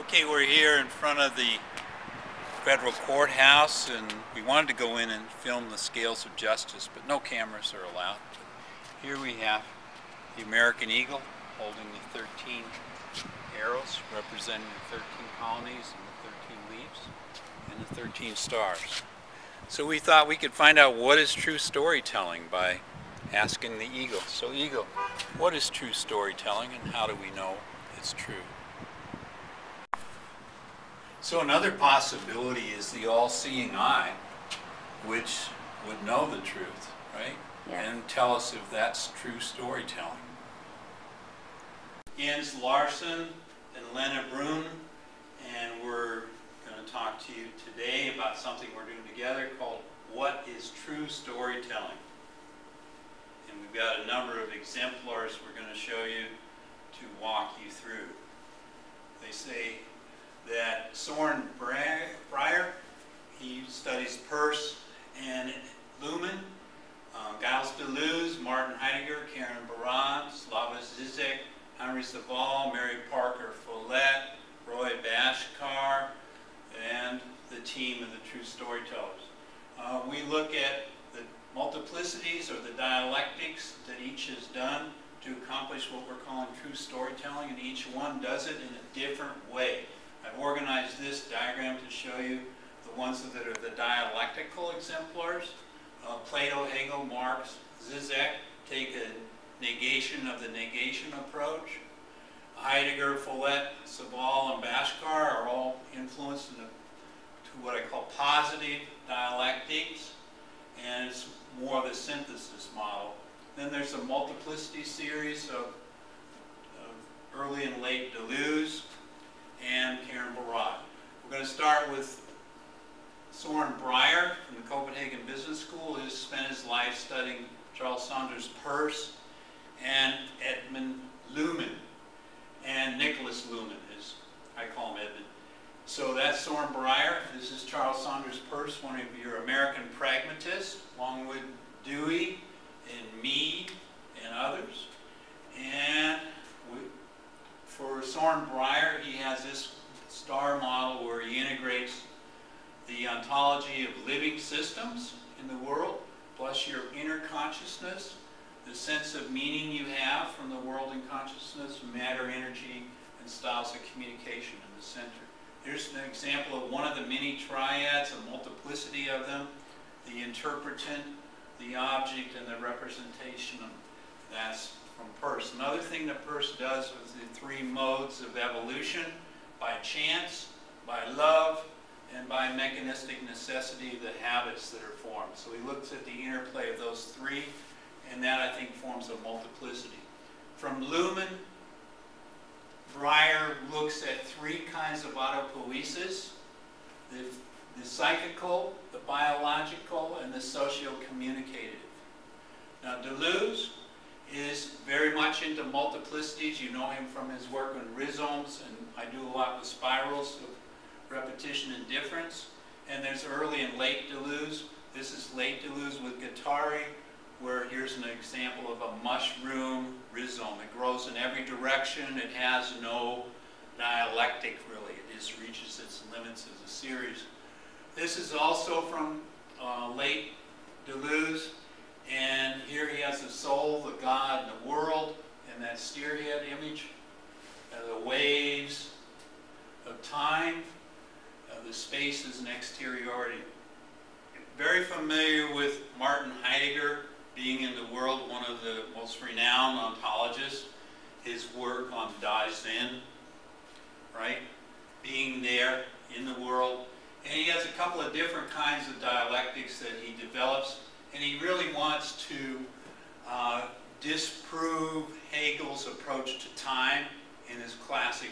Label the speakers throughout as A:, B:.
A: Okay, we're here in front of the federal courthouse and we wanted to go in and film the scales of justice, but no cameras are allowed. Here we have the American eagle holding the 13 arrows representing the 13 colonies and the 13 leaves and the 13 stars. So we thought we could find out what is true storytelling by asking the eagle. So eagle, what is true storytelling and how do we know it's true? So another possibility is the all-seeing eye, which would know the truth, right?
B: Yeah.
A: And tell us if that's true storytelling. Jens Larsen and Lena Bruun, and we're going to talk to you today about something we're doing together called What is True Storytelling? And we've got a number of exemplars we're going to show you to walk you through. They say that Soren Brier, he studies Peirce and Luhmann, uh, Gilles Deleuze, Martin Heidegger, Karen Barad, Slavoj Zizek, Henri Savall, Mary Parker Follett, Roy Bhaskar, and the team of the True Storytellers. Uh, we look at the multiplicities or the dialectics that each has done to accomplish what we're calling true storytelling, and each one does it in a different way. I've organized this diagram to show you the ones that are the dialectical exemplars. Uh, Plato, Hegel, Marx, Zizek take a negation of the negation approach. Heidegger, Follett, Savall, and Bhaskar are all influenced the, to what I call positive dialectics, and it's more of a synthesis model. Then there's a multiplicity series of, of early and late Deleuze, and Karen Barad. We're going to start with Soren Brier from the Copenhagen Business School, who spent his life studying Charles Sanders Peirce and Edmund Luhmann, and Nicholas Luhmann, as I call him Edmund. So that's Soren Brier. This is Charles Sanders Peirce, one of your American pragmatists, along with Dewey and Mead and others. And for Soren Brier, he has this star model where he integrates the ontology of living systems in the world, plus your inner consciousness, the sense of meaning you have from the world and consciousness, matter, energy, and styles of communication in the center. Here's an example of one of the many triads, a multiplicity of them, the interpretant, the object, and the representation. That's from. Another thing that Peirce does with the three modes of evolution, by chance, by love, and by mechanistic necessity, the habits that are formed. So he looks at the interplay of those three, and that, I think, forms a multiplicity. From Luhmann, Brier looks at three kinds of autopoiesis, the, the psychical, the biological, and the socio-communicative. Now Deleuze is very much into multiplicities. You know him from his work on rhizomes, and I do a lot with spirals of repetition and difference. And there's early and late Deleuze. This is late Deleuze with Guattari, where here's an example of a mushroom rhizome. It grows in every direction. It has no dialectic, really. It just reaches its limits as a series. This is also from uh, late Deleuze. And here he has the soul, the God, and the world, and that steerhead image, the waves of time, uh, the spaces and exteriority. Very familiar with Martin Heidegger being in the world, one of the most renowned ontologists. His work on Dasein, right? Being there in the world. And he has a couple of different kinds of dialectics that he develops and he really wants to uh, disprove Hegel's approach to time in his classic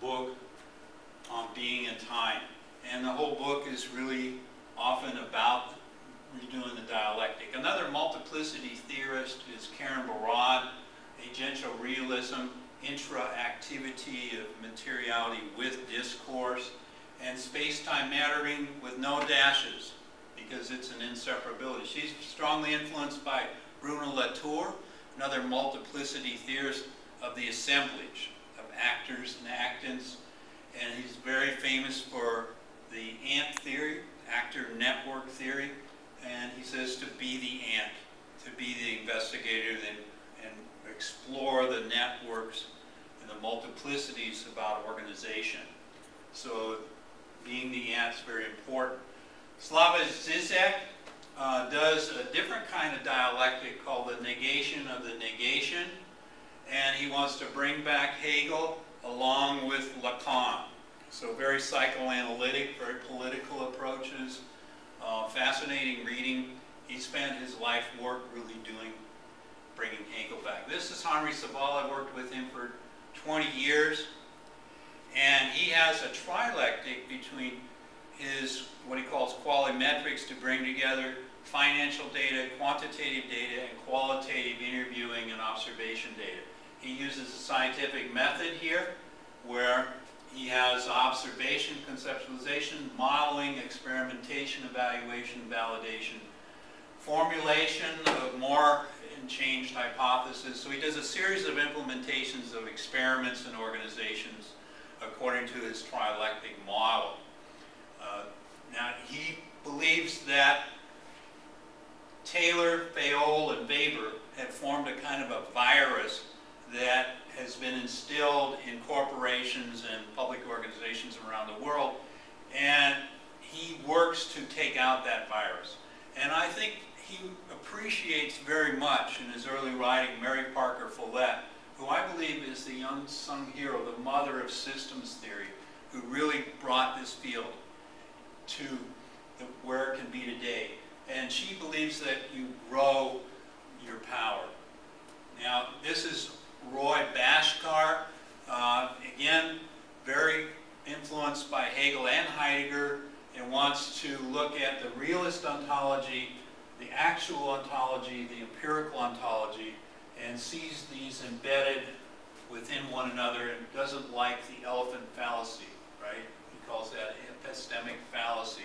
A: book on being and time. And the whole book is really often about redoing the dialectic. Another multiplicity theorist is Karen Barad, agential realism, intra-activity of materiality with discourse, and space-time mattering with no dashes because it's an inseparability. She's strongly influenced by Bruno Latour, another multiplicity theorist of the assemblage of actors and actants. and he's very famous for the ant theory, actor network theory, and he says to be the ant, to be the investigator and, and explore the networks and the multiplicities about organization. So being the ant is very important. Slavoj Zizek uh, does a different kind of dialectic called the negation of the negation, and he wants to bring back Hegel along with Lacan. So very psychoanalytic, very political approaches, uh, fascinating reading. He spent his life work really doing, bringing Hegel back. This is Henri Savall. I worked with him for 20 years. And he has a trilectic between his, what he calls qualimetrics to bring together financial data, quantitative data, and qualitative interviewing and observation data. He uses a scientific method here where he has observation, conceptualization, modeling, experimentation, evaluation, validation, formulation of more and changed hypothesis. So he does a series of implementations of experiments and organizations according to his trilectic model. Uh, now, he believes that Taylor, Fayol, and Weber had formed a kind of a virus that has been instilled in corporations and public organizations around the world, and he works to take out that virus. And I think he appreciates very much in his early writing Mary Parker Follett, who I believe is the unsung hero, the mother of systems theory, who really brought this field to where it can be today. And she believes that you grow your power. Now, this is Roy Bhaskar, uh, again, very influenced by Hegel and Heidegger, and wants to look at the realist ontology, the actual ontology, the empirical ontology, and sees these embedded within one another and doesn't like the elephant fallacy, right? Calls that epistemic fallacy.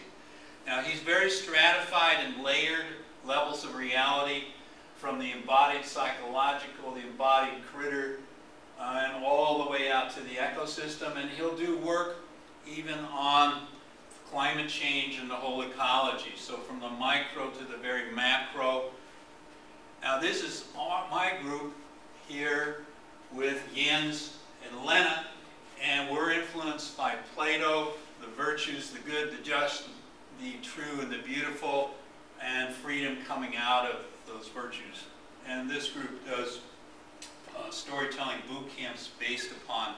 A: Now, he's very stratified and layered levels of reality from the embodied psychological, the embodied critter, uh, and all the way out to the ecosystem. And he'll do work even on climate change and the whole ecology. So from the micro to the very macro. Now this is my group here with Jens and Lena, and we're influenced by Plato, the virtues, the good, the just, the true, and the beautiful, and freedom coming out of those virtues. And this group does uh, storytelling boot camps based upon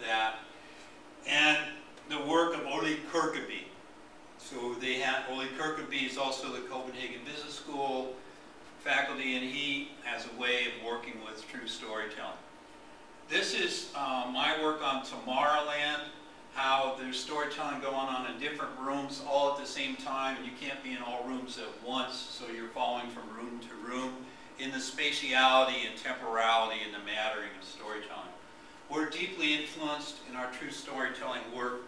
A: that. And the work of Ole Kirkeby. So they have, Ole Kirkeby is also the Copenhagen Business School faculty, and he has a way of working with true storytelling. This is uh, my work on Tomorrowland how there's storytelling going on in different rooms all at the same time, and you can't be in all rooms at once, so you're following from room to room in the spatiality and temporality and the mattering of storytelling. We're deeply influenced in our true storytelling work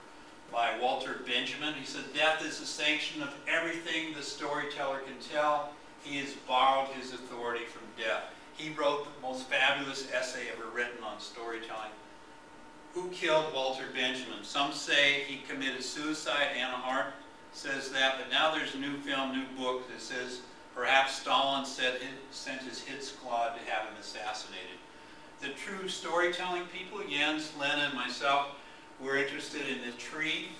A: by Walter Benjamin. He said, death is the sanction of everything the storyteller can tell. He has borrowed his authority from death. He wrote the most fabulous essay ever written on storytelling who killed Walter Benjamin? Some say he committed suicide. Hannah Arendt says that, but now there's a new film, new book that says perhaps Stalin sent his hit squad to have him assassinated. The true storytelling people, Jens, Lena, and myself, we're interested in the tree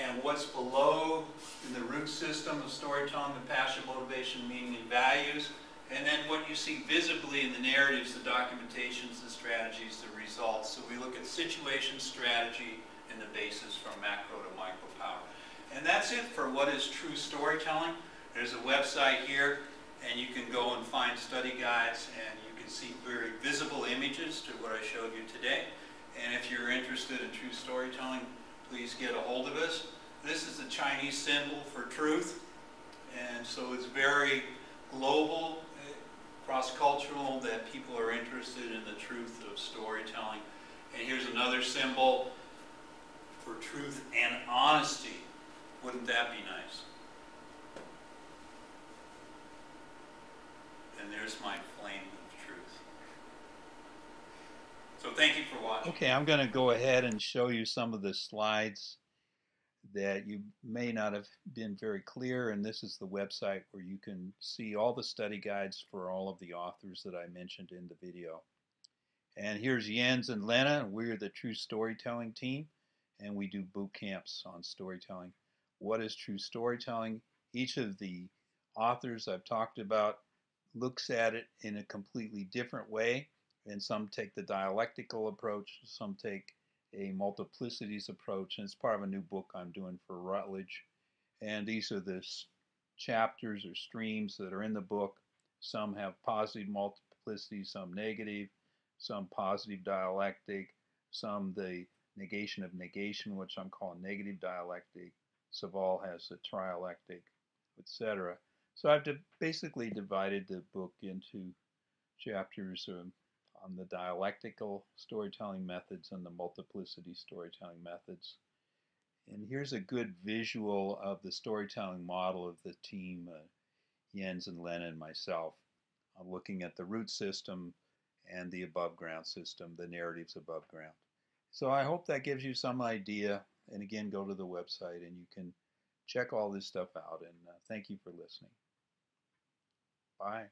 A: and what's below in the root system of storytelling, the passion, motivation, meaning, and values. And then what you see visibly in the narratives, the documentations, the strategies, the results. So we look at situation, strategy, and the basis from macro to micro power. And that's it for what is true storytelling. There's a website here, and you can go and find study guides, and you can see very visible images to what I showed you today. And if you're interested in true storytelling, please get a hold of us. This is the Chinese symbol for truth, and so it's very global cross-cultural, that people are interested in the truth of storytelling. And here's another symbol for truth and honesty. Wouldn't that be nice? And there's my flame of truth. So thank you for watching.
B: Okay, I'm going to go ahead and show you some of the slides that you may not have been very clear, and this is the website where you can see all the study guides for all of the authors that I mentioned in the video. And here's Jens and Lena. We're the True Storytelling team, and we do boot camps on storytelling. What is true storytelling? Each of the authors I've talked about looks at it in a completely different way, and some take the dialectical approach, some take a multiplicities approach, and it's part of a new book I'm doing for Routledge. And these are the chapters or streams that are in the book. Some have positive multiplicity, some negative, some positive dialectic, some the negation of negation, which I'm calling negative dialectic. Savall has the trialectic, etc. So I've basically divided the book into chapters um, on the dialectical storytelling methods and the multiplicity storytelling methods. And here's a good visual of the storytelling model of the team, uh, Jens and Lena and myself. Looking at the root system and the above ground system, the narratives above ground. So I hope that gives you some idea. And again, go to the website and you can check all this stuff out. And uh, thank you for listening. Bye.